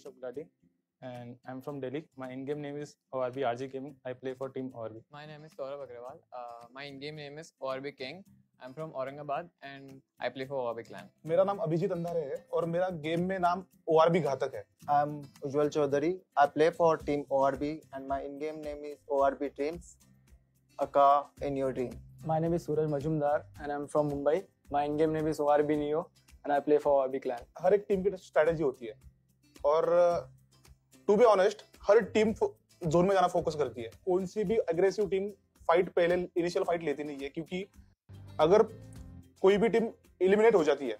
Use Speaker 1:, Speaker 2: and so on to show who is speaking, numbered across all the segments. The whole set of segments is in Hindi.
Speaker 1: Rishabh Gulati, and I'm from Delhi. My in-game name is ORB RG Gaming. I play for Team ORB.
Speaker 2: My name is Saurabh Agrawal. Uh, my in-game name is ORB King. I'm from Aurangabad and I play for ORB Clan.
Speaker 3: मेरा नाम अभिजीत अंधारे है और मेरा गेम में नाम ओआरबी घातक है
Speaker 4: I'm Ujjwal Chaudhary. I play for Team ORB and my in-game name is ORB Dreams. Aka in your dream.
Speaker 5: My name is Suraj Majumdar and I'm from Mumbai. My in-game name is ORB Neo and I play for ORB Clan.
Speaker 3: हर एक टीम की स्ट्रेटेजी होती है और टू बी ऑनेस्ट हर टीम जोन में जाना फोकस करती है। कौन सी भी अग्रेसिव टीम फाइट पहले इनिशियल फाइट लेती नहीं है, क्योंकि अगर कोई भी टीम इलिमिनेट हो जाती है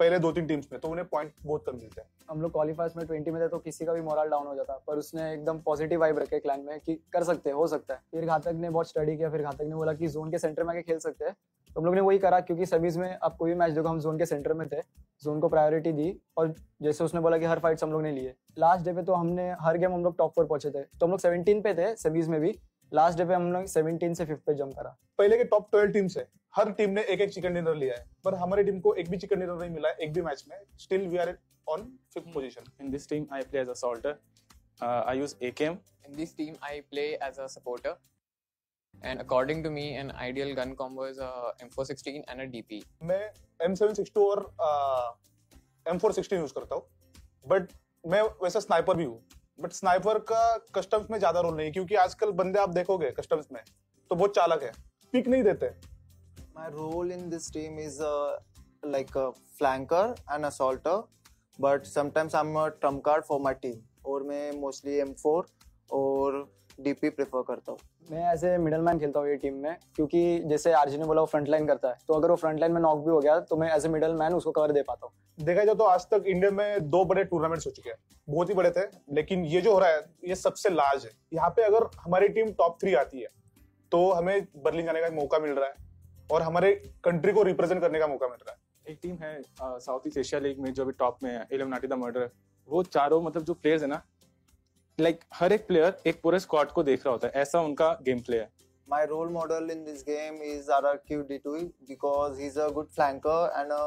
Speaker 3: पहले दो तीन टीम्स में तो उन्हें पॉइंट बहुत कम मिलते हैं।
Speaker 5: हम लोग क्वालिफायर्स में 20 में थे तो किसी का भी मोरल डाउन हो जाता। पर उसने एकदम पॉजिटिव वाइब रखे क्लान में कि कर सकते हैं, हो सकता है। फिर घातक ने बहुत स्टडी किया, फिर घातक ने बोला कि जोन के सेंटर में आके खेल सकते हैं। तो हम लोग ने वही करा, क्योंकि समीज में अब कोई भी मैच देखो, हम जोन के सेंटर में थे। जोन को प्रायोरिटी दी, और जैसे उसने बोला कि हर फाइट्स हम लोग ने लिए। लास्ट डे पे तो हमने, हर गेम हम लोग टॉप फोर पहुँचे थे। तो हम लोग सेवनटीन पे थे सेमीज में भी। लास्ट डे पे हम लोग सेवनटीन से फिफ्थ पे जम करा
Speaker 3: पहले के टॉप ट्वेल्व टीम से हर टीम ने एक एक चिकन डिनर लिया है पर हमारी टीम को एक भी चिकन डिनर नहीं मिला है एक भी मैच में still we are on fifth position
Speaker 1: In this team, I play as assaulter. Uh, I use AKM.
Speaker 2: In this team, I play as a supporter. And according to me, an ideal gun combo is a M416 and a DP.
Speaker 3: मैं M762 और uh, M416 यूज़ करता हूँ बट मैं वैसे स्नाइपर भी हूँ बट स्नाइपर का कस्टम्स में ज़्यादा रोल नहीं है, क्योंकि आजकल बंदे आप देखोगे कस्टम्स में तो बहुत चालक है। पिक नहीं देते।
Speaker 4: My role in this team is like flanker and assaulter but sometimes I am trump card for my team और मैं मोस्टली फोर और DP प्रेफर करता हूँ।
Speaker 5: मैं एज ए मिडल मैन खेलता हूँ ये टीम में क्योंकि जैसे आरजी ने बोला वो फ्रंट लाइन करता है तो अगर वो फ्रंट लाइन में नॉक भी हो गया तो मैं एज ए मिडल मैन उसको कवर दे पाता हूँ।
Speaker 3: देखा जाए तो आज तक इंडिया में दो बड़े टूर्नामेंट्स हो चुके हैं बहुत ही बड़े थे लेकिन ये जो हो रहा है ये सबसे लार्ज है। यहाँ पे अगर हमारी टीम टॉप थ्री आती है तो हमें बर्लिन जाने का मौका मिल रहा है और हमारे कंट्री को रिप्रेजेंट करने का मौका मिल रहा है।
Speaker 1: एक टीम है साउथ ईस्ट एशिया लीग में जो अभी टॉप में है इलेवनाटी द मर्डर वो चारों मतलब जो प्लेयर्स है ना लाइक हर एक प्लेयर एक पूरे स्क्वाड को देख रहा होता है। ऐसा उनका गेम प्ले है।
Speaker 4: My role model in this game is R R Q D two because he is a good flanker and a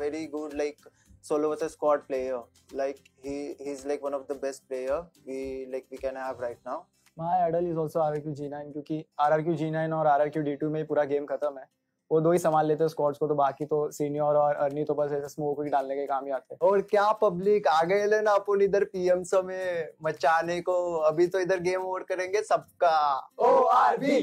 Speaker 4: very good like solo versus squad player like he he is like one of the best player we like
Speaker 5: we can have right now my idol is also RRQ G nine क्योंकि आरआरक्यू जी9 और आरआरक्यू डीटू में पूरा गेम खत्म है। वो दो ही संभाल लेते हैं स्क्वाड्स को तो बाकी तो सीनियर और अर्नी तो बस ऐसे स्मोक ही डालने के काम ही आते हैं।
Speaker 4: और क्या पब्लिक आ गए लेना अपन इधर पीएम सो में मचाने को। अभी तो इधर गेम ओवर करेंगे सबका।
Speaker 5: ओ आर बी